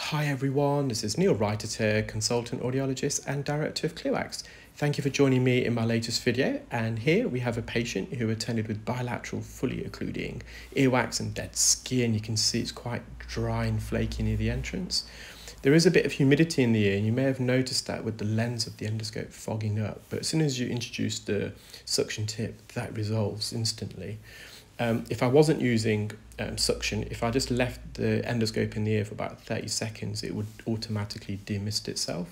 Hi everyone, this is Neel Raithatha, consultant audiologist and director of ClearWax. Thank you for joining me in my latest video and here we have a patient who attended with bilateral fully occluding earwax and dead skin. You can see it's quite dry and flaky near the entrance. There is a bit of humidity in the ear and you may have noticed that with the lens of the endoscope fogging up but as soon as you introduce the suction tip that resolves instantly. Um, if I wasn't using um, suction, if I just left the endoscope in the ear for about 30 seconds, it would automatically demist itself.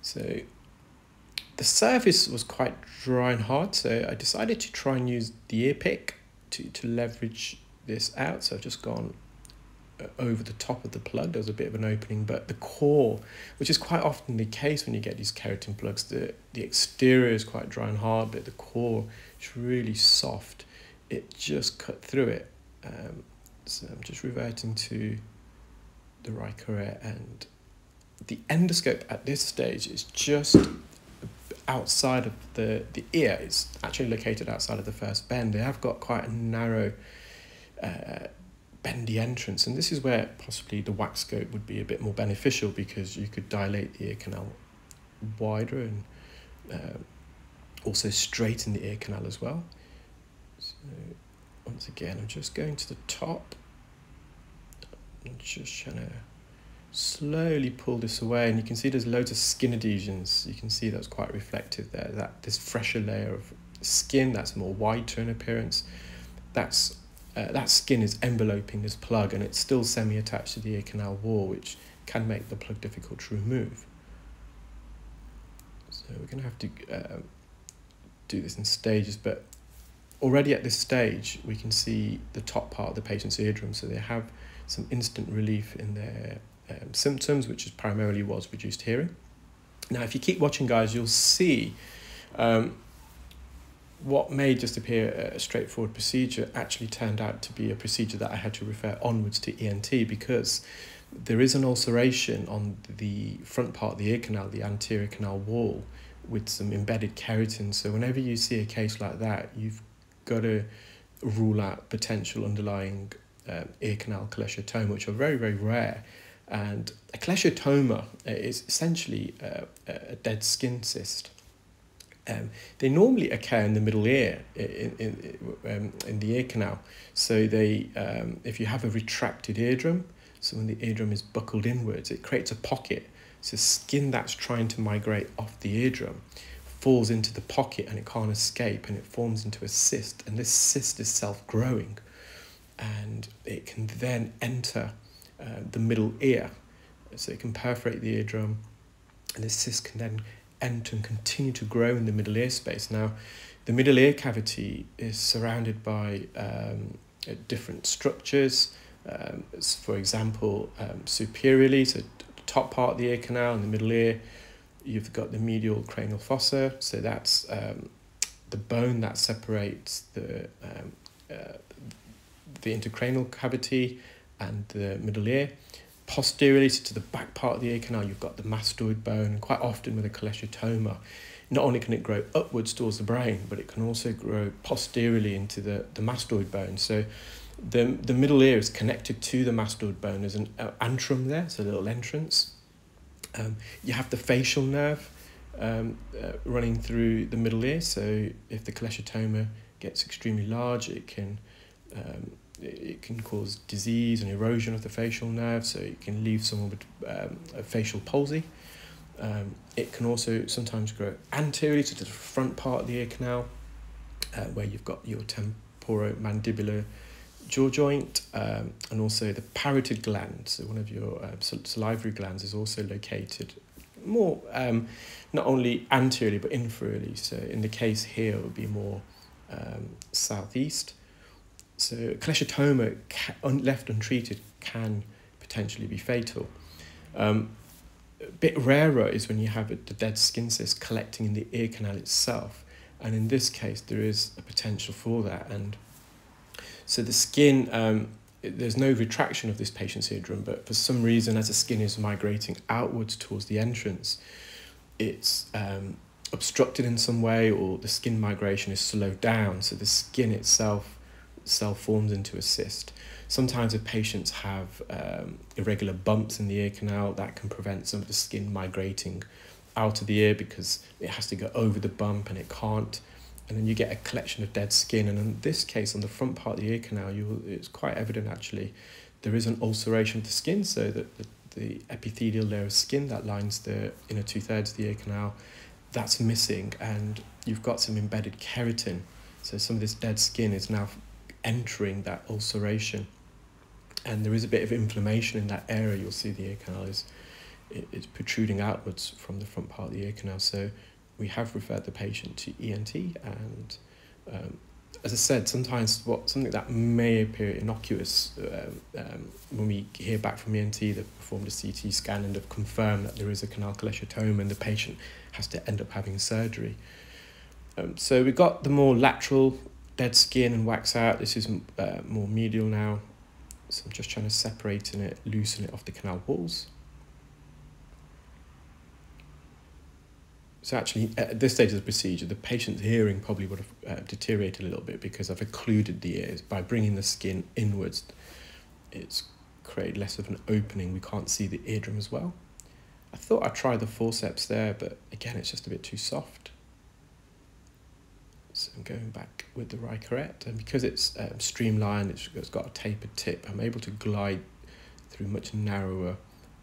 So the surface was quite dry and hard, so I decided to try and use the ear pick to, to leverage this out. So I've just gone uh, over the top of the plug. There's a bit of an opening, but the core, which is quite often the case when you get these keratin plugs, the, the exterior is quite dry and hard, but the core is really soft it just cut through it. Um, so I'm just reverting to the right career and the endoscope at this stage is just outside of the, the ear. It's actually located outside of the first bend. They have got quite a narrow uh, bendy entrance and this is where possibly the wax scope would be a bit more beneficial because you could dilate the ear canal wider and uh, also straighten the ear canal as well. So once again, I'm just going to the top and just trying to slowly pull this away and you can see there's loads of skin adhesions. You can see that's quite reflective there, that this fresher layer of skin that's more whiter in appearance. That's uh, that skin is enveloping this plug and it's still semi-attached to the ear canal wall which can make the plug difficult to remove. So we're going to have to uh, do this in stages but already at this stage, we can see the top part of the patient's eardrum, so they have some instant relief in their um, symptoms, which is primarily was reduced hearing. Now, if you keep watching, guys, you'll see um, what may just appear a straightforward procedure actually turned out to be a procedure that I had to refer onwards to ENT because there is an ulceration on the front part of the ear canal, the anterior canal wall, with some embedded keratin. So whenever you see a case like that, you've got to rule out potential underlying um, ear canal cholesteatoma, which are very, very rare. And a cholesteatoma is essentially a, a dead skin cyst. Um, they normally occur in the middle ear, in, in, um, in the ear canal. So they, um, if you have a retracted eardrum, so when the eardrum is buckled inwards, it creates a pocket. So skin that's trying to migrate off the eardrum falls into the pocket and it can't escape and it forms into a cyst. And this cyst is self-growing. And it can then enter uh, the middle ear. So it can perforate the eardrum. And this cyst can then enter and continue to grow in the middle ear space. Now the middle ear cavity is surrounded by um, different structures. Um, for example um, superiorly so top part of the ear canal and the middle ear you've got the middle cranial fossa, so that's um, the bone that separates the um, uh, the intercranial cavity and the middle ear. Posteriorly so to the back part of the ear canal, you've got the mastoid bone, quite often with a cholesteatoma, not only can it grow upwards towards the brain, but it can also grow posteriorly into the, the mastoid bone. So the, the middle ear is connected to the mastoid bone. There's an uh, antrum there, so a little entrance. Um, you have the facial nerve um, uh, running through the middle ear, so if the cholesteatoma gets extremely large, it can um, it can cause disease and erosion of the facial nerve, so it can leave someone with um, a facial palsy. Um, it can also sometimes grow anteriorly to the front part of the ear canal, uh, where you've got your temporomandibular jaw joint um, and also the parotid gland, so one of your uh, salivary glands is also located more not only anteriorly but inferiorly. So in the case here, it would be more um, southeast. So cholesteatoma, left untreated, can potentially be fatal. Um, a bit rarer is when you have a, the dead skin cyst collecting in the ear canal itself. And in this case, there is a potential for that. And so the skin, um, there's no retraction of this patient's eardrum, but for some reason, as the skin is migrating outwards towards the entrance, it's um, obstructed in some way or the skin migration is slowed down. So the skin itself cell forms into a cyst. Sometimes if patients have um, irregular bumps in the ear canal, that can prevent some of the skin migrating out of the ear because it has to go over the bump and it can't. And then you get a collection of dead skin. And in this case, on the front part of the ear canal, you it's quite evident actually there is an ulceration of the skin, so that the, the epithelial layer of skin that lines the inner two thirds of the ear canal, that's missing, and you've got some embedded keratin. So some of this dead skin is now entering that ulceration, and there is a bit of inflammation in that area. You'll see the ear canal is it's protruding outwards from the front part of the ear canal. So we have referred the patient to ENT and um, as I said, sometimes what something that may appear innocuous um, um, when we hear back from ENT, they've performed a CT scan and have confirmed that there is a canal cholesteatoma and the patient has to end up having surgery. Um, so we've got the more lateral dead skin and wax out. This is uh, more medial now. So I'm just trying to separate it, loosen it off the canal walls. So actually, at this stage of the procedure, the patient's hearing probably would have uh, deteriorated a little bit because I've occluded the ears. By bringing the skin inwards, it's created less of an opening. We can't see the eardrum as well. I thought I'd try the forceps there, but again, it's just a bit too soft. So I'm going back with the Ricorette, and because it's um, streamlined, it's, it's got a tapered tip, I'm able to glide through much narrower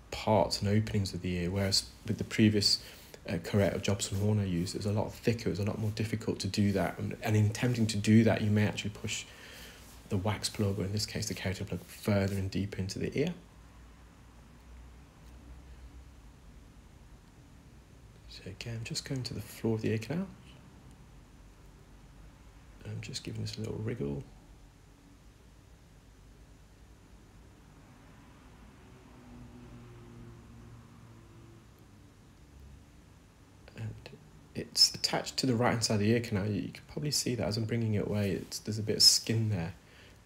parts and openings of the ear, whereas with the previous uh, curette or Jobson Horner used, it was a lot thicker, it was a lot more difficult to do that. And, and in attempting to do that, you may actually push the wax plug, or in this case the keratin plug, further and deeper into the ear. So again, I'm just going to the floor of the ear canal. I'm just giving this a little wriggle. It's attached to the right hand side of the ear canal. You can probably see that as I'm bringing it away, it's, there's a bit of skin there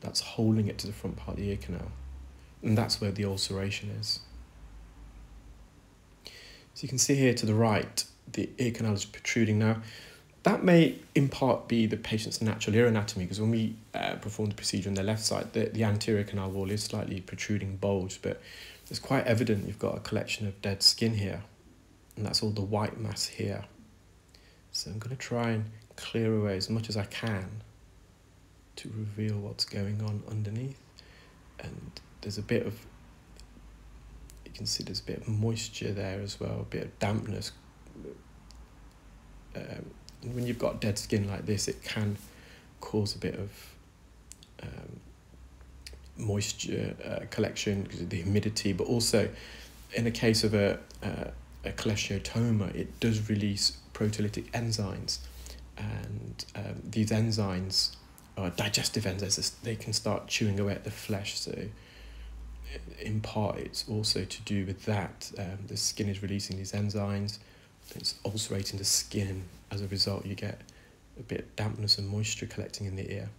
that's holding it to the front part of the ear canal. And that's where the ulceration is. So you can see here to the right, the ear canal is protruding now. That may in part be the patient's natural ear anatomy because when we uh, perform the procedure on the left side, the, the anterior canal wall is slightly protruding bulge, but it's quite evident you've got a collection of dead skin here. And that's all the white mass here. So I'm going to try and clear away as much as I can to reveal what's going on underneath. And there's a bit of, you can see there's a bit of moisture there as well, a bit of dampness. Um, when you've got dead skin like this, it can cause a bit of um, moisture uh, collection because of the humidity, but also in the case of a, uh, a cholesteatoma, it does release proteolytic enzymes. And um, these enzymes are digestive enzymes, they can start chewing away at the flesh. So, in part, it's also to do with that. Um, the skin is releasing these enzymes, it's ulcerating the skin. As a result, you get a bit of dampness and moisture collecting in the ear.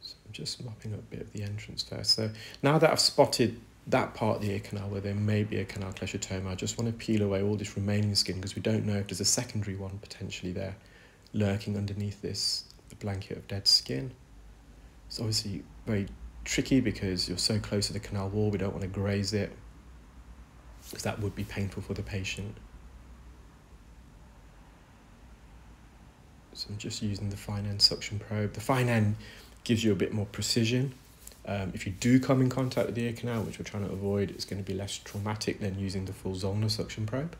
So I'm just mopping up a bit of the entrance first. So now that I've spotted that part of the ear canal where there may be a canal cholesteatoma, I just want to peel away all this remaining skin because we don't know if there's a secondary one potentially there lurking underneath this blanket of dead skin. It's obviously very tricky because you're so close to the canal wall, we don't want to graze it because that would be painful for the patient. So I'm just using the fine end suction probe. The fine end gives you a bit more precision um, if you do come in contact with the ear canal, which we're trying to avoid, it's going to be less traumatic than using the full Zollner suction probe.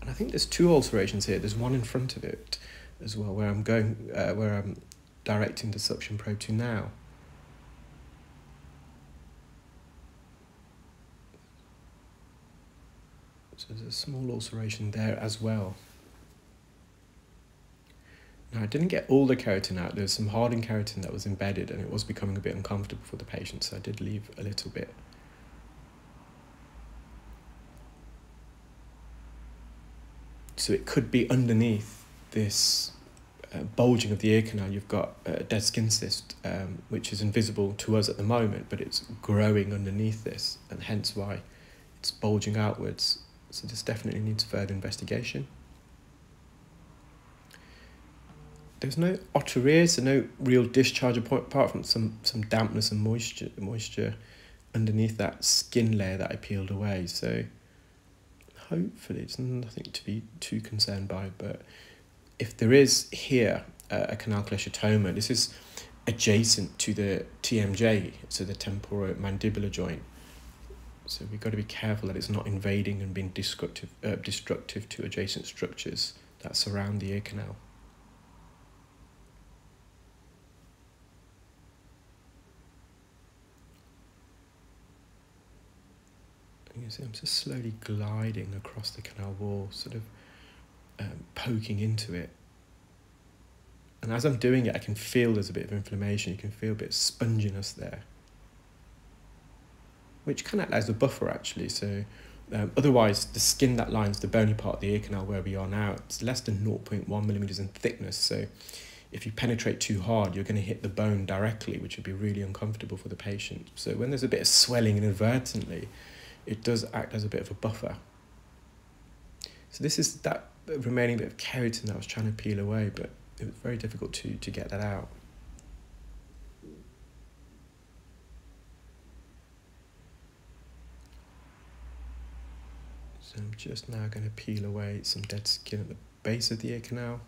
And I think there's two ulcerations here. There's one in front of it as well, where I'm going, uh, where I'm directing the suction probe to now. So there's a small ulceration there as well. Now, I didn't get all the keratin out. There was some hardened keratin that was embedded and it was becoming a bit uncomfortable for the patient, so I did leave a little bit. So it could be underneath this uh, bulging of the ear canal, you've got a dead skin cyst, um, which is invisible to us at the moment, but it's growing underneath this, and hence why it's bulging outwards. So this definitely needs further investigation. There's no otorrhea, so no real discharge apart from some, some dampness and moisture moisture underneath that skin layer that I peeled away. So hopefully it's nothing to be too concerned by. But if there is here uh, a canal cholesteatoma, this is adjacent to the TMJ, so the temporomandibular joint. So we've got to be careful that it's not invading and being destructive, uh, destructive to adjacent structures that surround the ear canal. You see, I'm just slowly gliding across the canal wall, sort of um, poking into it. And as I'm doing it, I can feel there's a bit of inflammation. You can feel a bit of sponginess there, which can act as a buffer actually. So um, otherwise, the skin that lines the bony part of the ear canal where we are now, it's less than 0.1 millimeters in thickness. So if you penetrate too hard, you're going to hit the bone directly, which would be really uncomfortable for the patient. So when there's a bit of swelling inadvertently, it does act as a bit of a buffer. So this is that remaining bit of keratin that I was trying to peel away, but it was very difficult to, to get that out. So I'm just now going to peel away some dead skin at the base of the ear canal.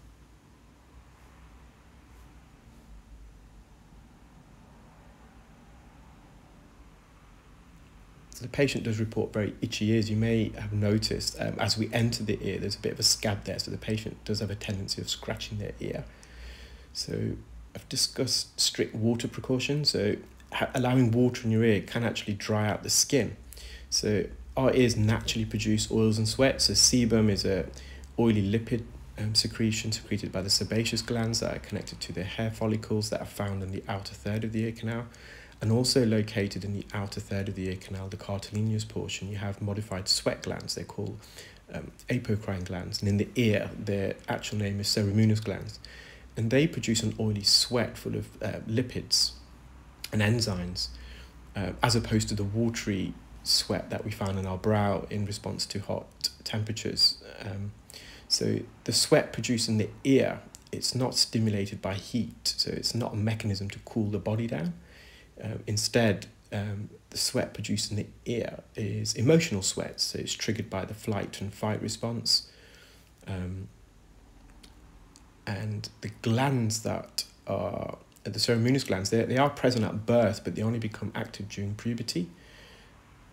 The patient does report very itchy ears. You may have noticed um, as we enter the ear, there's a bit of a scab there, so the patient does have a tendency of scratching their ear. So I've discussed strict water precautions. So allowing water in your ear can actually dry out the skin. So our ears naturally produce oils and sweat. So sebum is a oily lipid um, secretion secreted by the sebaceous glands that are connected to the hair follicles that are found in the outer third of the ear canal and also located in the outer third of the ear canal, the cartilaginous portion, you have modified sweat glands. They're called um, apocrine glands. And in the ear, their actual name is ceruminous glands. And they produce an oily sweat full of uh, lipids and enzymes, uh, as opposed to the watery sweat that we found in our brow in response to hot temperatures. Um, so the sweat produced in the ear, it's not stimulated by heat, so it's not a mechanism to cool the body down uh, instead, um, the sweat produced in the ear is emotional sweat, so it's triggered by the flight and fight response. Um, and the glands that are the ceruminous glands, they, they are present at birth, but they only become active during puberty.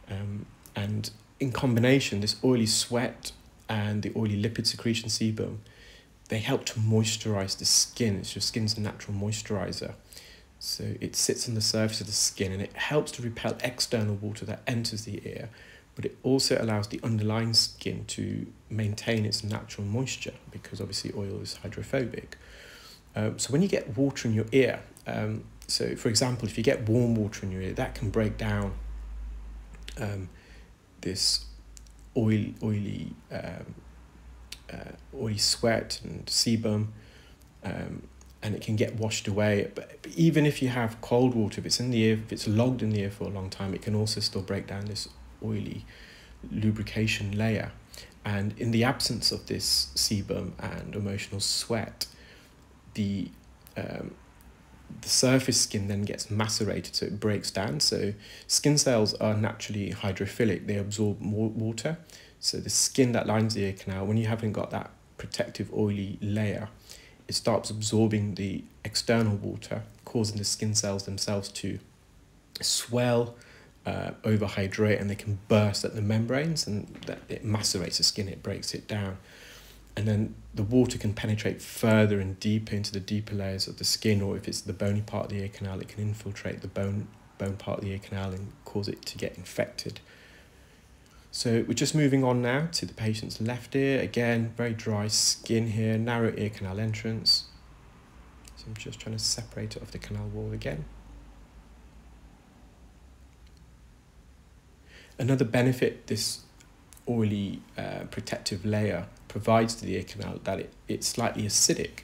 Um, and in combination, this oily sweat and the oily lipid secretion sebum, they help to moisturize the skin. It's your skin's natural moisturizer. So it sits on the surface of the skin and it helps to repel external water that enters the ear, but it also allows the underlying skin to maintain its natural moisture because obviously oil is hydrophobic. Um, so when you get water in your ear, um, so for example, if you get warm water in your ear, that can break down um, this oil, oily, um, uh, oily sweat and sebum. Um, and it can get washed away. But, even if you have cold water, if it's in the ear, if it's logged in the ear for a long time, it can also still break down this oily lubrication layer. And in the absence of this sebum and emotional sweat, the um, the surface skin then gets macerated, so it breaks down. So skin cells are naturally hydrophilic; they absorb more water. So the skin that lines the ear canal, when you haven't got that protective oily layer, it starts absorbing the external water, causing the skin cells themselves to swell, uh, overhydrate, and they can burst at the membranes, and that it macerates the skin, it breaks it down. And then the water can penetrate further and deeper into the deeper layers of the skin, or if it's the bony part of the ear canal, it can infiltrate the bone, bone part of the ear canal and cause it to get infected. So we're just moving on now to the patient's left ear. Again, very dry skin here, narrow ear canal entrance. So I'm just trying to separate it off the canal wall again. Another benefit this oily uh, protective layer provides to the ear canal that it, it's slightly acidic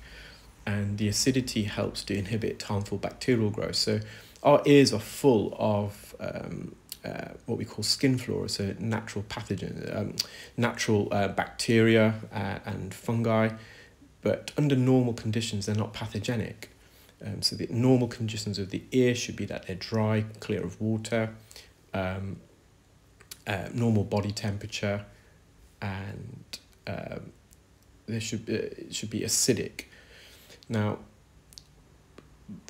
and the acidity helps to inhibit harmful bacterial growth. So our ears are full of um, uh, what we call skin flora, so natural pathogen, um, natural uh, bacteria uh, and fungi, but under normal conditions they're not pathogenic. Um, so the normal conditions of the ear should be that they're dry, clear of water, um, uh, normal body temperature, and um, should be, it should be acidic. Now,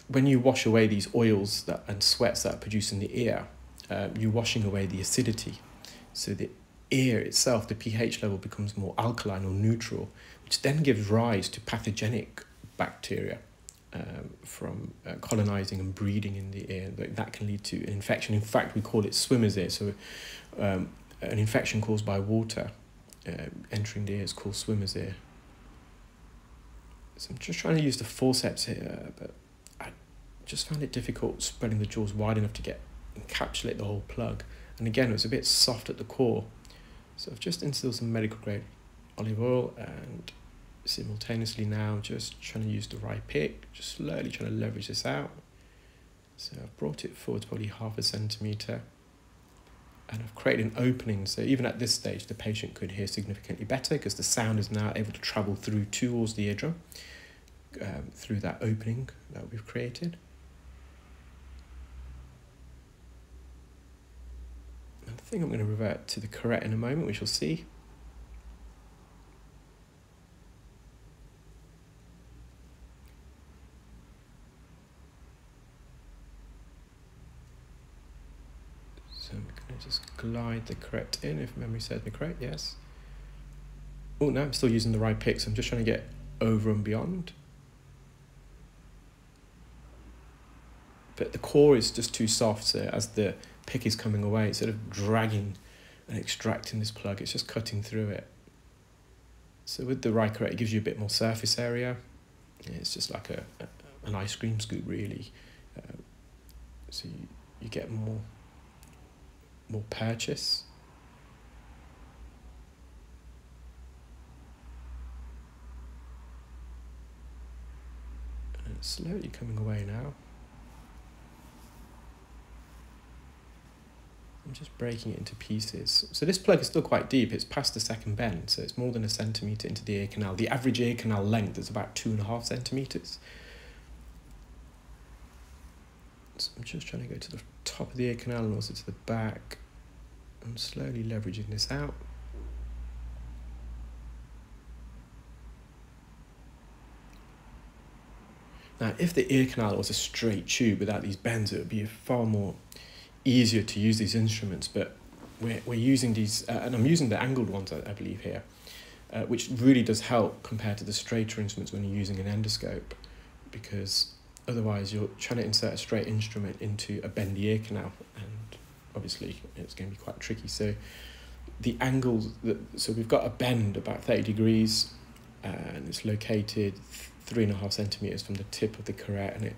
when you wash away these oils that and sweats that are produced in the ear, uh, you're washing away the acidity. So the ear itself, the pH level becomes more alkaline or neutral, which then gives rise to pathogenic bacteria um, from uh, colonizing and breeding in the ear. That can lead to an infection. In fact, we call it swimmer's ear. So um, an infection caused by water uh, entering the ear is called swimmer's ear. So I'm just trying to use the forceps here, but I just found it difficult spreading the jaws wide enough to get encapsulate the whole plug. And again, it was a bit soft at the core. So I've just instilled some medical grade olive oil and simultaneously now just trying to use the right pick, just slowly trying to leverage this out. So I've brought it forward probably half a centimetre and I've created an opening so even at this stage the patient could hear significantly better because the sound is now able to travel through towards the eardrum um, through that opening that we've created. I think I'm going to revert to the curette in a moment, we shall see. So I'm going to just glide the curette in if memory serves me correct, yes. Oh, no, I'm still using the right pick, so I'm just trying to get over and beyond. But the core is just too soft, so as the pick is coming away, It's sort of dragging and extracting this plug, it's just cutting through it. So with the right it gives you a bit more surface area. It's just like a, a an ice cream scoop, really. Uh, so you, you get more more purchase. And it's slowly coming away now. I'm just breaking it into pieces. So this plug is still quite deep. It's past the second bend, so it's more than a centimetre into the ear canal. The average ear canal length is about two and a half centimetres. So I'm just trying to go to the top of the ear canal and also to the back and slowly leveraging this out. Now, if the ear canal was a straight tube without these bends, it would be a far more easier to use these instruments, but we're, we're using these, uh, and I'm using the angled ones, I, I believe, here, uh, which really does help compared to the straighter instruments when you're using an endoscope, because otherwise you're trying to insert a straight instrument into a bendy ear canal, and obviously it's going to be quite tricky. So the angles that so we've got a bend about 30 degrees and it's located three and a half centimeters from the tip of the curette and it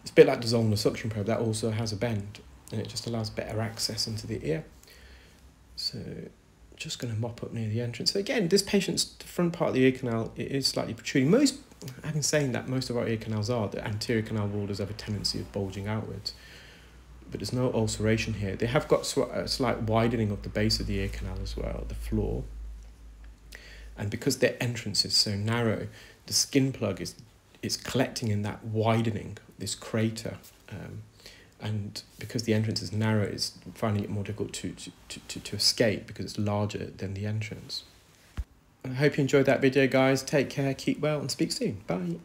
it's a bit like the Zollner suction probe that also has a bend and it just allows better access into the ear so just going to mop up near the entrance so again this patient's front part of the ear canal it is slightly protruding most having saying that most of our ear canals are the anterior canal wall does have a tendency of bulging outwards but there's no ulceration here. They have got a slight widening of the base of the ear canal as well, the floor. And because their entrance is so narrow, the skin plug is, is collecting in that widening, this crater. Um, and because the entrance is narrow, it's finding it more difficult to, to, to, to escape because it's larger than the entrance. I hope you enjoyed that video, guys. Take care, keep well, and speak soon. Bye.